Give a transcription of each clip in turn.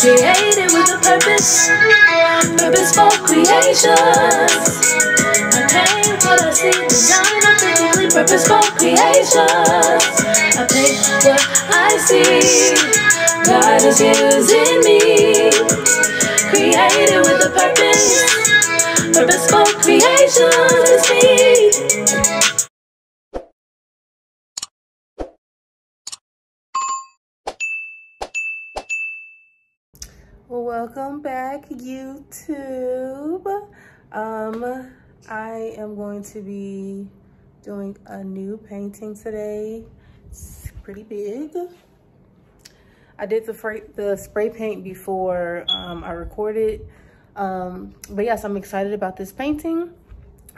Created with a purpose, purposeful creations. I paint what I see, design authentically purposeful creations. I paint what I see, God is using me. Created with a purpose, purposeful creations Welcome back, YouTube. Um, I am going to be doing a new painting today. It's pretty big. I did the spray, the spray paint before um, I recorded. Um, but yes, I'm excited about this painting.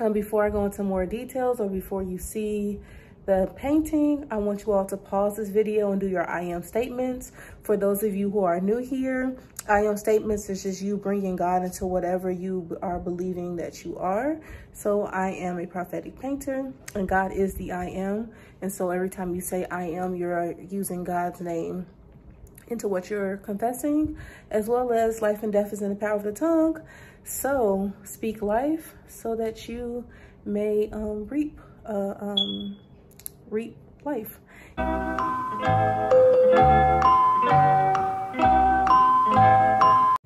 Um, before I go into more details or before you see the painting, I want you all to pause this video and do your I am statements. For those of you who are new here, I am statements is just you bringing God into whatever you are believing that you are. So I am a prophetic painter and God is the I am. And so every time you say I am, you're using God's name into what you're confessing, as well as life and death is in the power of the tongue. So speak life so that you may um, reap, uh, um, reap life.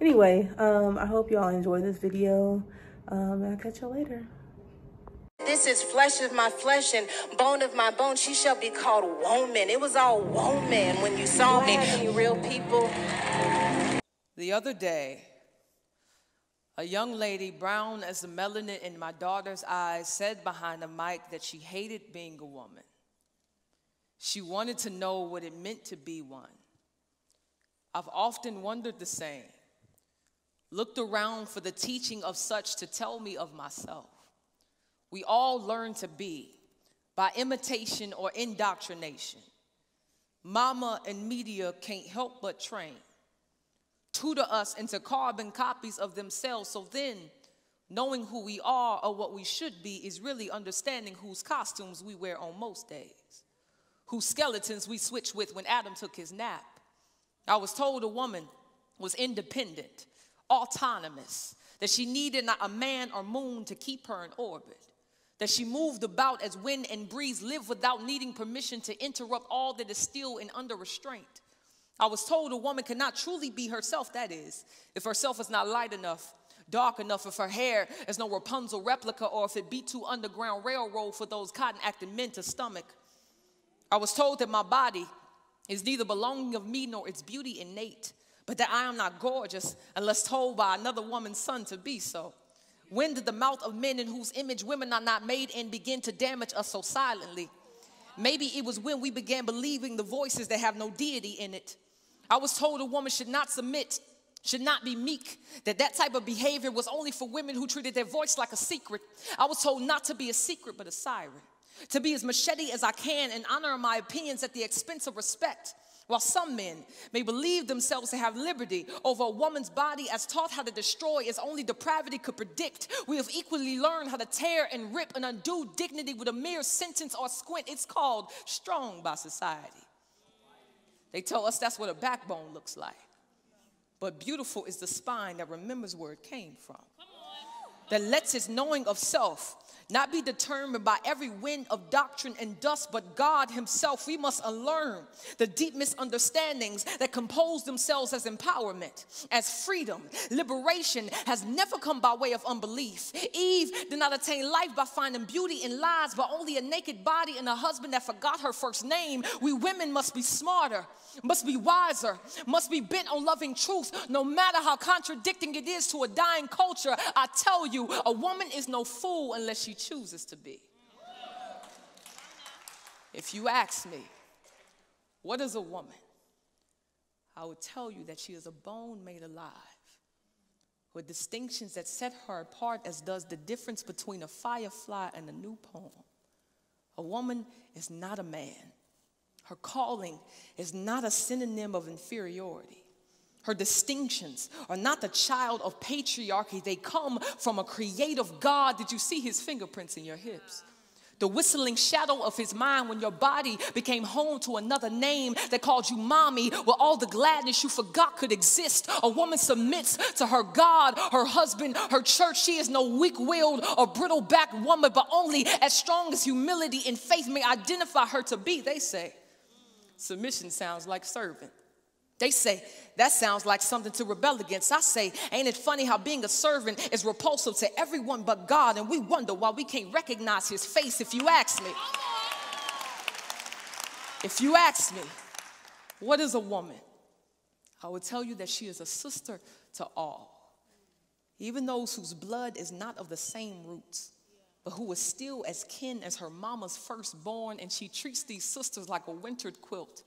Anyway, um, I hope y'all enjoy this video. Um, and I'll catch y'all later. This is flesh of my flesh and bone of my bone. She shall be called woman. It was all woman when you saw me. Any real people? The other day, a young lady, brown as the melanin in my daughter's eyes, said behind the mic that she hated being a woman. She wanted to know what it meant to be one. I've often wondered the same, looked around for the teaching of such to tell me of myself. We all learn to be by imitation or indoctrination. Mama and media can't help but train, tutor us into carbon copies of themselves. So then, knowing who we are or what we should be is really understanding whose costumes we wear on most days, whose skeletons we switch with when Adam took his nap. I was told a woman was independent, autonomous, that she needed not a man or moon to keep her in orbit that she moved about as wind and breeze, lived without needing permission to interrupt all that is still and under restraint. I was told a woman cannot truly be herself, that is, if herself is not light enough, dark enough, if her hair is no Rapunzel replica, or if it be too underground railroad for those cotton acting men to stomach. I was told that my body is neither belonging of me nor its beauty innate, but that I am not gorgeous unless told by another woman's son to be so. When did the mouth of men in whose image women are not made in begin to damage us so silently? Maybe it was when we began believing the voices that have no deity in it. I was told a woman should not submit, should not be meek, that that type of behavior was only for women who treated their voice like a secret. I was told not to be a secret, but a siren, to be as machete as I can and honor my opinions at the expense of respect. While some men may believe themselves to have liberty over a woman's body as taught how to destroy as only depravity could predict, we have equally learned how to tear and rip and undo dignity with a mere sentence or squint. It's called strong by society. They tell us that's what a backbone looks like. But beautiful is the spine that remembers where it came from, that lets its knowing of self not be determined by every wind of doctrine and dust, but God Himself. We must unlearn the deep misunderstandings that compose themselves as empowerment, as freedom. Liberation has never come by way of unbelief. Eve did not attain life by finding beauty in lies, but only a naked body and a husband that forgot her first name. We women must be smarter, must be wiser, must be bent on loving truth, no matter how contradicting it is to a dying culture. I tell you, a woman is no fool unless she chooses to be. If you ask me, what is a woman? I would tell you that she is a bone made alive with distinctions that set her apart, as does the difference between a firefly and a new poem. A woman is not a man. Her calling is not a synonym of inferiority. Her distinctions are not the child of patriarchy, they come from a creative God. Did you see his fingerprints in your hips? the whistling shadow of his mind when your body became home to another name that called you mommy, where all the gladness you forgot could exist. A woman submits to her God, her husband, her church. She is no weak willed or brittle backed woman, but only as strong as humility and faith may identify her to be. They say submission sounds like servant. They say, that sounds like something to rebel against. I say, ain't it funny how being a servant is repulsive to everyone but God, and we wonder why we can't recognize his face if you ask me. If you ask me, what is a woman? I would tell you that she is a sister to all, even those whose blood is not of the same roots, but who is still as kin as her mama's firstborn, and she treats these sisters like a wintered quilt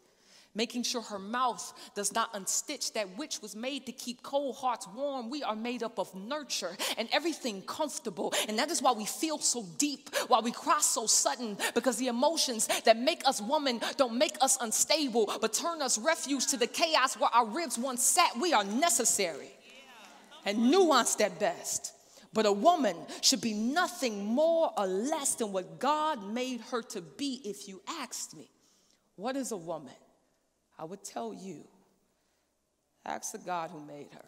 making sure her mouth does not unstitch that which was made to keep cold hearts warm. We are made up of nurture and everything comfortable. And that is why we feel so deep, why we cry so sudden, because the emotions that make us woman don't make us unstable, but turn us refuge to the chaos where our ribs once sat. We are necessary and nuanced at best. But a woman should be nothing more or less than what God made her to be if you asked me. What is a woman? I would tell you ask the God who made her.